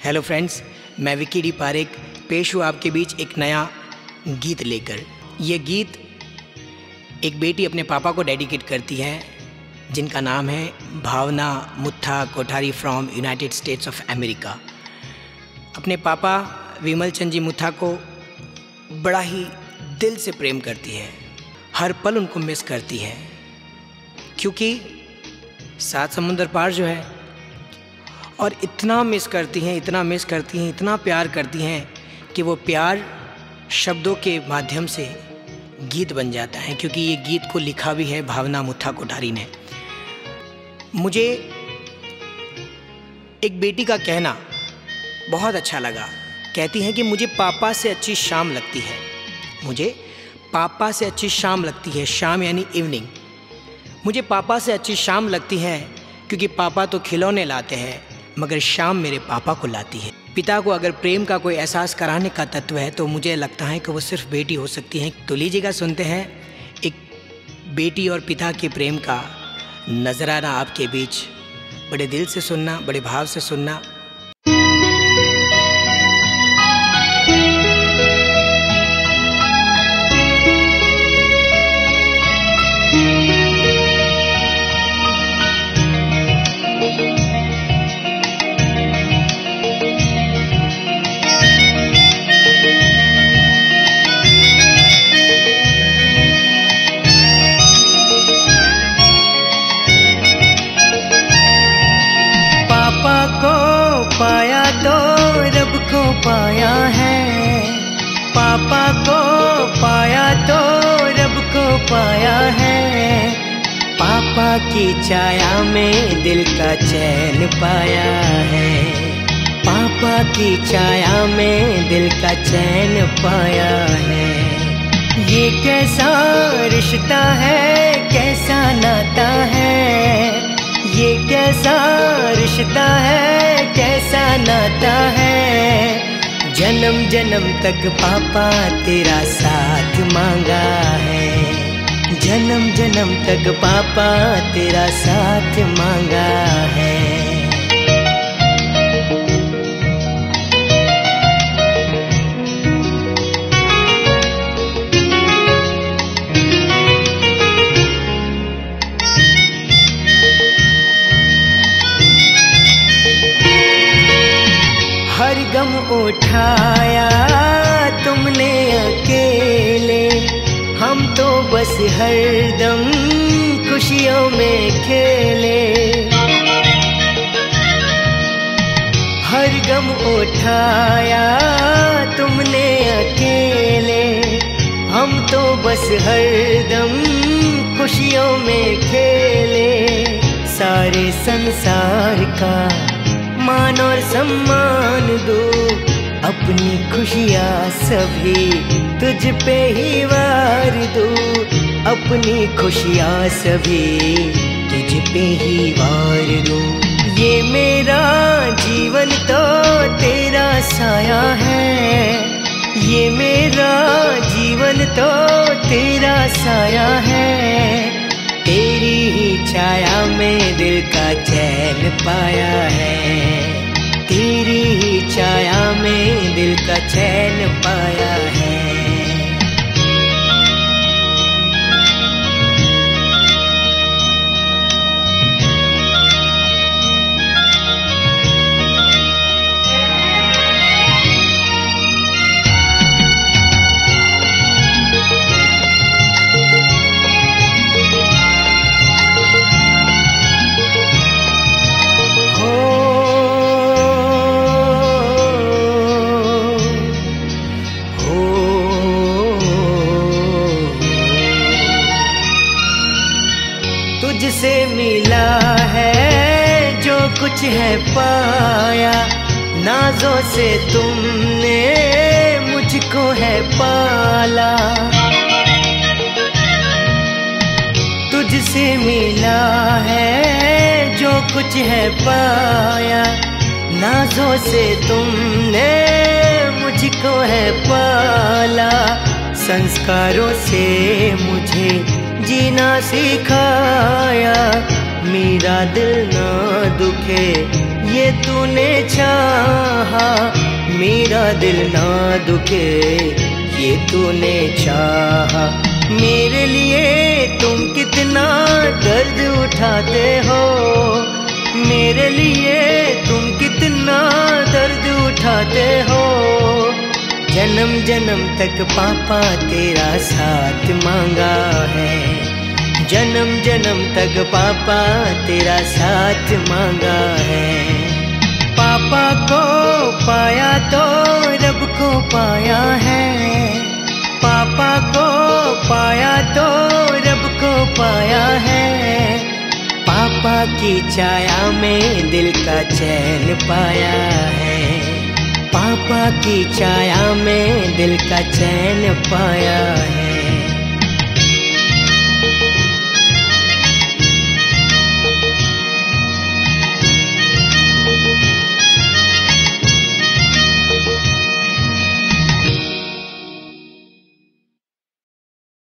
Hello friends मैं Vicky D Parekh, पेश हूँ आपके बीच एक नया गीत लेकर। ये गीत एक बेटी अपने पापा को डेडिकेट करती है, जिनका नाम है Bhavna Muttha Kothari from United States of America. अपने पापा विमल चंद जी मुत्था को बड़ा ही दिल से प्रेम करती है। हर पल उनको मिस करती है, क्योंकि सात समुंदर पार जो है और इतना मिस करती हैं, इतना मिस करती हैं, इतना प्यार करती हैं कि वो प्यार शब्दों के माध्यम से गीत बन जाता है, क्योंकि ये गीत को लिखा भी है भावना मुथा कोठारी ने। मुझे एक बेटी का कहना बहुत अच्छा लगा। कहती हैं कि मुझे पापा से अच्छी शाम लगती है। मुझे पापा से अच्छी शाम लगती है, शाम यानी इवनिंग मुझे पापा से अच्छी शाम लगती है, क्योंकि पापा तो खिलौने लाते हैं। मगर शाम मेरे पापा को लाती है। पिता को अगर प्रेम का कोई एहसास कराने का तत्व है तो मुझे लगता है कि वो सिर्फ़ बेटी हो सकती है। तो लीजिएगा, सुनते हैं। एक बेटी और पिता के प्रेम का नजराना आपके बीच। बड़े दिल से सुनना, बड़े भाव से सुनना। पाया है। पापा को पाया तो रब को पाया है। पापा की छाया में दिल का चैन पाया है। पापा की छाया में दिल का चैन पाया है। ये कैसा रिश्ता है, कैसा नाता है। ये कैसा रिश्ता है, कैसा नाता है? जन्म जन्म तक पापा तेरा साथ मांगा है। जन्म जन्म तक पापा तेरा साथ मांगा है। गम उठाया तुमने अकेले। हम तो बस हरदम खुशियों में खेले। हर गम उठाया तुमने अकेले। हम तो बस हरदम खुशियों में खेले। सारे संसार का मान और सम्मान दो। अपनी खुशियाँ सभी तुझ पे ही वार दो। अपनी खुशियाँ सभी तुझ पे ही वार दो। ये मेरा जीवन तो तेरा साया है। ये मेरा जीवन तो तेरा साया है। दिल का चैन पाया है। तेरी ही छाया में दिल का चैन पाया है। हो तुझसे मिला है, जो कुछ है पाया। नाजों से तुमने मुझको है पाला। तुझसे मिला है, जो कुछ है पाया। नाजों से तुमने मुझको है पाला। संस्कारों से मुझे जीना सिखाया, मेरा दिल ना दुखे, ये तूने चाहा, मेरा दिल ना दुखे, ये तूने चाहा। मेरे लिए तुम कितना दर्द उठाते हो, मेरे लिए तुम कितना दर्द उठाते हो। जन्म जन्म तक पापा तेरा साथ मांगा। जन्म जन्म तक पापा तेरा साथ मांगा है। पापा को पाया तो रब को पाया है। पापा को पाया तो रब को पाया है। पापा की छाया में दिल का चैन पाया है। पापा की छाया में दिल का चैन पाया है।